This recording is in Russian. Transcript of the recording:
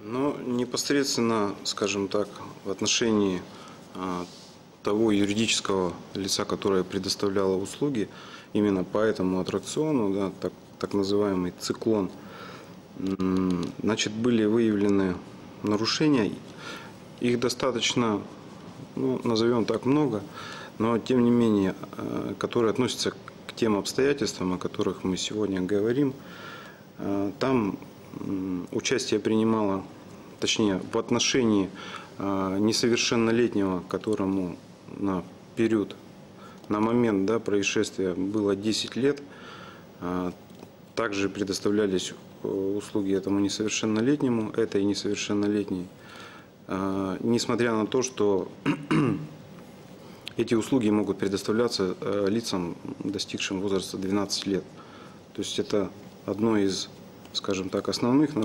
Но непосредственно, скажем так, в отношении а, того юридического лица, которое предоставляло услуги, именно по этому аттракциону, да, так, так называемый циклон, значит, были выявлены нарушения. Их достаточно, ну, назовем так, много, но тем не менее, э, которые относятся к тем обстоятельствам, о которых мы сегодня говорим. Э, Там участие принимала, точнее, в отношении э, несовершеннолетнего, которому на период, на момент да, происшествия было 10 лет, э, также предоставлялись э, услуги этому несовершеннолетнему, этой несовершеннолетней. Э, Несмотря на то, что эти услуги могут предоставляться э, лицам, достигшим возраста 12 лет. То есть это одно из, скажем так, основных нарушений.